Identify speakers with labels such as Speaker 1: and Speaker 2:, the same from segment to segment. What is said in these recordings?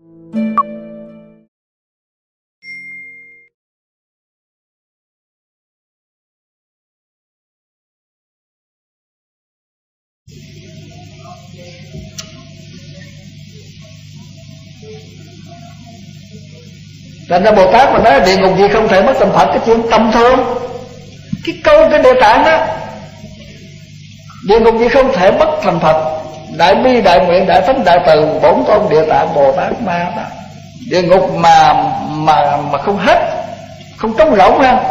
Speaker 1: Thành ra Bồ Tát mà nói địa ngục gì không thể mất thành Phật Cái chuyện tâm thương. Cái câu cái địa tạng đó, Địa ngục gì không thể mất thành Phật Đại bi đại nguyện đại thánh đại từ Bổn tôn địa tạng Bồ Tát ma đó Địa ngục mà mà mà không hết Không trống rỗng ha.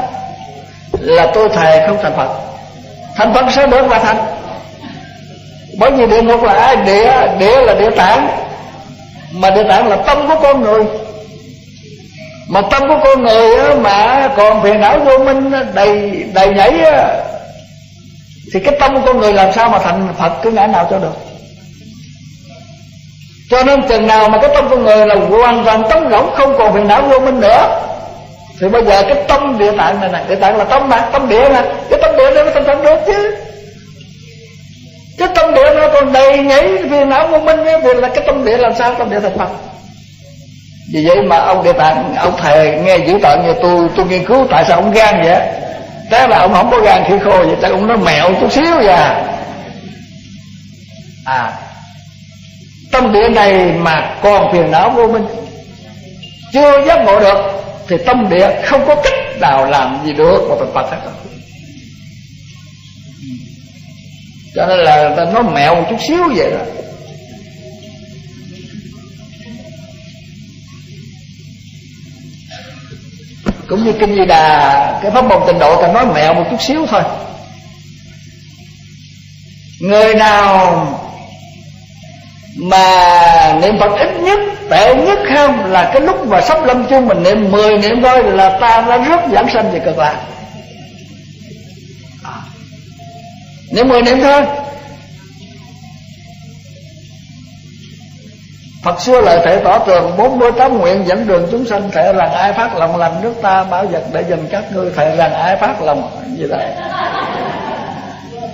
Speaker 1: Là tôi thề không thành Phật. Thành Phật sẽ bước là thành? Bởi vì địa ngục là ai? Địa, địa là địa tạng. Mà địa tạng là tâm của con người. Mà tâm của con người mà còn phiền não vô minh đầy đầy nhảy thì cái tâm của con người làm sao mà thành phật? Cái ngã nào cho được cho nên chừng nào mà cái tâm con người là hoàn toàn trống rỗng, không còn phiền não vô minh nữa, thì bây giờ cái tâm địa tạng này nè, địa tạng là tâm mà, tâm địa mà, cái tâm địa nó mới thành phật được chứ. Cái tâm địa nó còn đầy nhảy phiền não vô minh thì là cái tâm địa làm sao? Tâm địa thành phật vì vậy mà ông địa tạng, ông thầy nghe dữ tợn như tôi tôi nghiên cứu tại sao ông gan vậy thế là ông không có gan khi khô vậy tại ông nó mẹo chút xíu vậy à, à tâm địa này mà còn phiền não vô minh, chưa giác ngộ được, thì tâm địa không có cách nào làm gì được mà thành Phật hết cho nên là nó mẹo một chút xíu vậy đó. Cũng như kinh di đà, cái pháp môn tịnh độ ta nói mẹo một chút xíu thôi. Người nào mà niệm phật ít nhất, tệ nhất không là cái lúc mà sắp lâm chung mình niệm 10 niệm thôi là ta đã rất giảng sanh về cực lạc. À. Niệm 10 niệm thôi. Phật xưa lời thể tỏ tường 48 nguyện dẫn đường chúng sanh thể rằng ai phát lòng lành nước ta, bảo vật để dành các ngươi thể rằng ai phát lòng gì đó.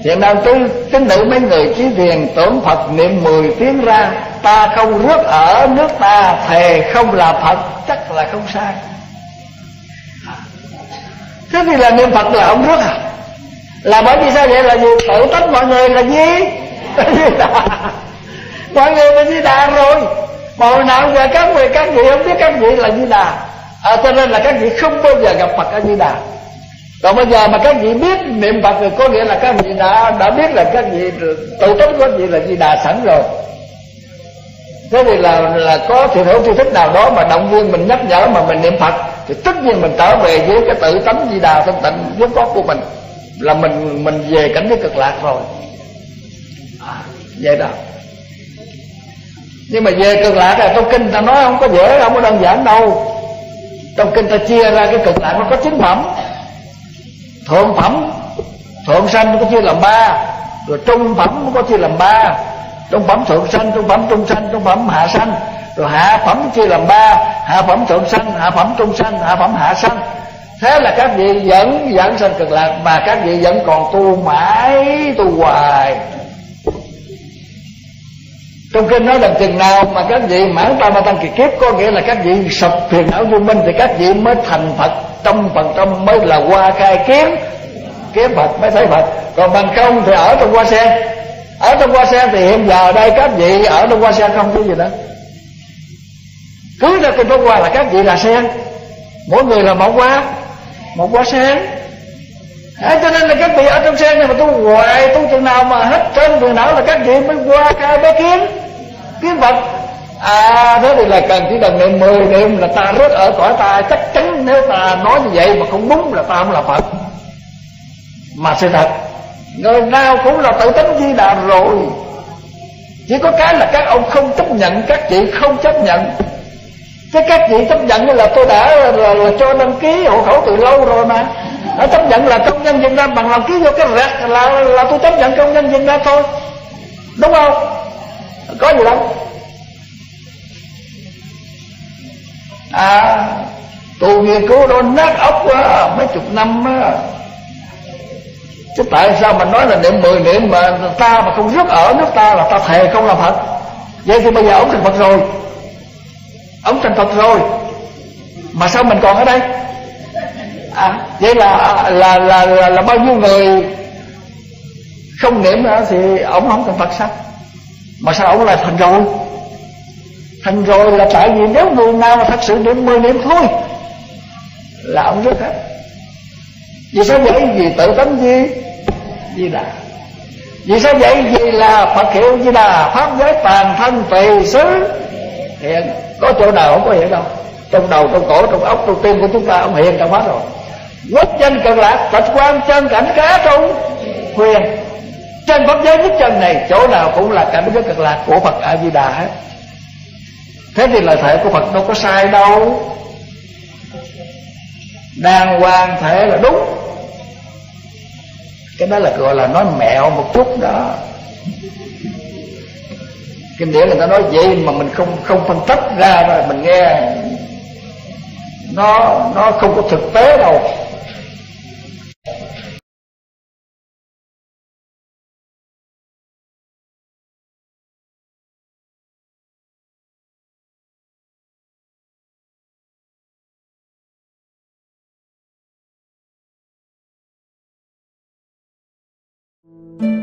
Speaker 1: Hiện nay tôi tín nữ mấy người chí thiền tưởng Phật niệm 10 tiếng ra Ta không rước ở nước ta Thề không là Phật chắc là không sai. Thế thì là niệm Phật là ông rước à? Là bởi vì sao vậy? Là gì tự tánh mọi người là gì? Mọi người là di đà rồi. Mà hồi nào giờ các người các vị không biết các vị là di đà. À, cho nên là các vị không bao giờ gặp phật ở di đà còn bây giờ mà các vị biết niệm phật thì có nghĩa là các vị đã đã biết là các vị tự tánh của các vị là gì đà sẵn rồi. Thế thì là là có thiện hữu tri thức nào đó mà động viên mình nhắc nhở mà mình niệm phật thì tất nhiên mình trở về với cái tự tánh di đà thanh tịnh vốn có của mình là mình mình về cảnh giới cực lạc rồi. À, vậy đó. Nhưng mà về cực lạc là trong kinh ta nói không có dễ không có đơn giản đâu. Trong kinh ta chia ra cái cực lạc nó có chín phẩm thượng phẩm. Thượng sanh nó có chia làm ba. Rồi trung phẩm nó có chia làm ba. Trung phẩm thượng sanh, trung phẩm trung sanh, trung phẩm hạ sanh. Rồi hạ phẩm chia làm ba. Hạ phẩm thượng sanh, hạ phẩm trung sanh, hạ phẩm hạ sanh. Thế là các vị vẫn vẫn sanh cực lạc mà các vị vẫn còn tu mãi, tu hoài trong kinh nói làm chừng nào mà các vị mãn tam ma tăng kỳ kiếp có nghĩa là các vị sập phiền não vô minh thì các vị mới thành phật trong phần trăm mới là qua khai kiến kiếm phật mới thấy phật. Còn bằng không thì ở trong hoa sen. Ở trong hoa sen thì hiện giờ đây các vị ở trong hoa sen không có gì đó cứ ra kinh pháp hoa là các vị là sen. Mỗi người là một hoa một hoa sen. À, cho nên là các vị ở trong sen này mà tôi hoài tôi chừng nào mà hết trên phiền não là các vị mới qua khai bá kiến kiến vật À thế thì là cần chỉ cần niệm 10 niệm là ta rất ở cõi ta. Chắc chắn nếu ta nói như vậy mà không đúng là ta không là Phật. Mà sự thật Người nào cũng là tự tánh di đà rồi. Chỉ có cái là các ông không chấp nhận Các chị không chấp nhận. Chứ các chị chấp nhận là tôi đã là, là, là cho đăng ký hộ khẩu từ lâu rồi mà. Đã chấp nhận là công nhân Việt Nam bằng lòng ký vô cái rạc là, là tôi chấp nhận công nhân Việt Nam thôi. Đúng không? Có gì đâu. À tu nghiên cứu đó nát ốc quá mấy chục năm á. Chứ tại sao mà nói là niệm mười niệm mà ta mà không rước ở nước ta là ta thề không làm phật? Vậy thì bây giờ ông thành phật rồi. Ông thành phật rồi. Mà sao mình còn ở đây? À vậy là là là là, là bao nhiêu người không niệm nữa thì ông không thành phật sao? Mà sao ông là thành rồi? Thành rồi là tại vì nếu người nào mà thật sự niệm mười niệm thôi, là ông rất hết. Vì sao vậy? Vì tự tánh gì di đà. Vì sao vậy? Vì là phật hiệu di đà, pháp giới toàn thân tùy xứ hiện. Có chỗ nào không có hiện đâu. Trong đầu, trong cổ, trong óc, trong tim của chúng ta, ông hiện trong hết rồi. Quốc danh cần lạc tịch quan chân cảnh, cá trong huyền trên pháp giới nhất chân này, chỗ nào cũng là cảnh giới cực lạc của phật a di đà hết. Thế thì lời thể của phật đâu có sai đâu. Đàng hoàng thể là đúng. Cái đó là gọi là nói mẹo một chút đó. Kinh điển người ta nói vậy mà mình không không phân tích ra rồi, mình nghe. Nó nó không có thực tế đâu.
Speaker 2: Mm-hmm.